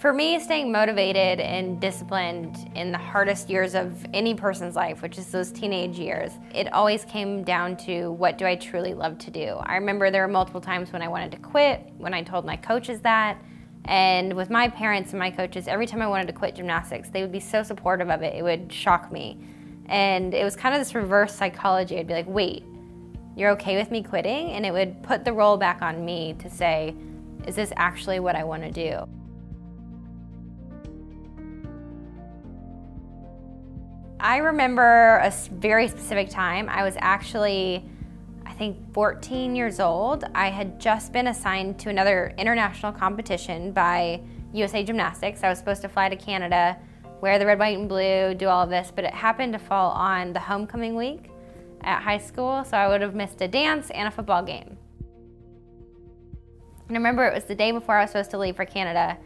For me, staying motivated and disciplined in the hardest years of any person's life, which is those teenage years, it always came down to what do I truly love to do. I remember there were multiple times when I wanted to quit, when I told my coaches that, and with my parents and my coaches, every time I wanted to quit gymnastics, they would be so supportive of it, it would shock me. And it was kind of this reverse psychology. I'd be like, wait, you're okay with me quitting? And it would put the role back on me to say, is this actually what I want to do? I remember a very specific time. I was actually, I think, 14 years old. I had just been assigned to another international competition by USA Gymnastics. I was supposed to fly to Canada, wear the red, white, and blue, do all of this, but it happened to fall on the homecoming week at high school, so I would have missed a dance and a football game. And I remember it was the day before I was supposed to leave for Canada.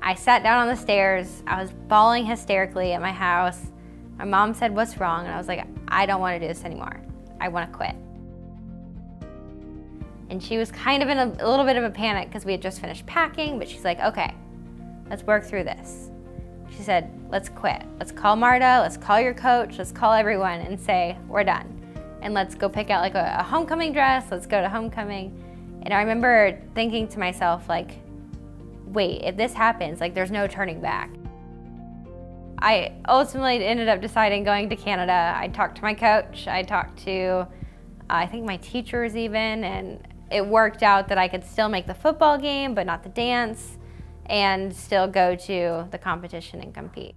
I sat down on the stairs. I was bawling hysterically at my house. My mom said, what's wrong? And I was like, I don't want to do this anymore. I want to quit. And she was kind of in a, a little bit of a panic because we had just finished packing, but she's like, okay, let's work through this. She said, let's quit. Let's call Marta, let's call your coach, let's call everyone and say, we're done. And let's go pick out like a, a homecoming dress, let's go to homecoming. And I remember thinking to myself, like, wait, if this happens, like there's no turning back. I ultimately ended up deciding going to Canada. I talked to my coach, I talked to, uh, I think my teachers even, and it worked out that I could still make the football game, but not the dance, and still go to the competition and compete.